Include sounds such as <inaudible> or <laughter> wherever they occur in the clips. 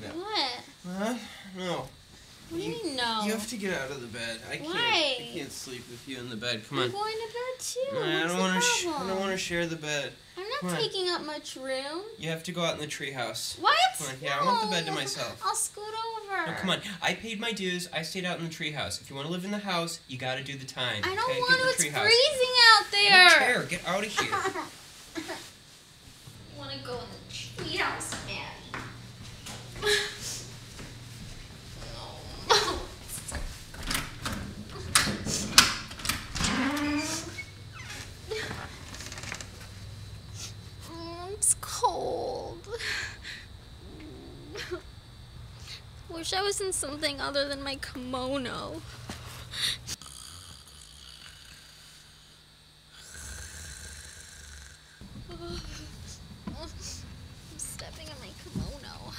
Get out. What? Huh? No. What do you You- mean no? You have to get out of the bed. I can't. Why? I can't sleep with you in the bed. Come on. I'm going to bed too. I What's don't the want to. I don't want to share the bed. I'm Come not on. taking up much room. You have to go out in the treehouse. What? Come on, yeah, I want the bed to myself. I'll scoot over. No, come on. I paid my dues. I stayed out in the treehouse. If you want to live in the house, you got to do the time. I don't okay? want to. It's treehouse. freezing out I there. don't care. Get out of here. <laughs> You want to go in the treehouse, man? It's cold. Wish I was in something other than my kimono. I'm stepping in my kimono.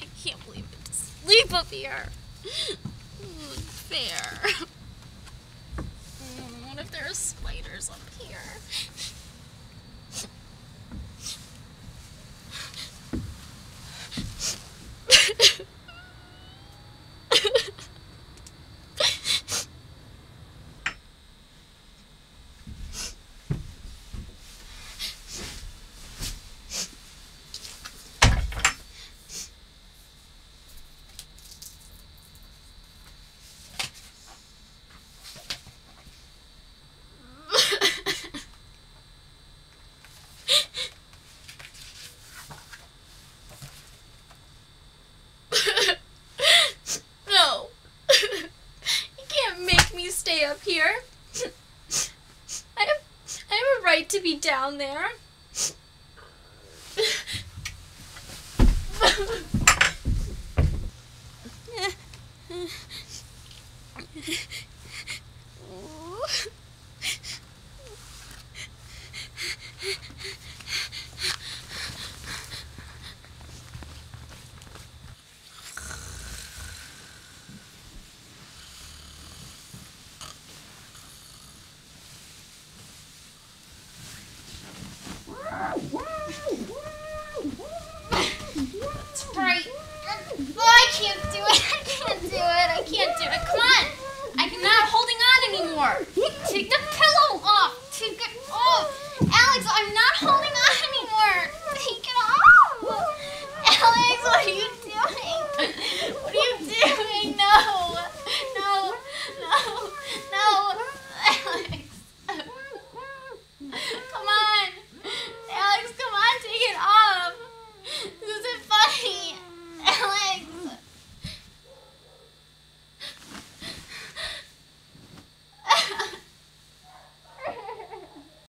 I can't believe it. Sleep up here. Fair. Mm, What if there are spiders up here? up here. I have, I have a right to be down there. <laughs>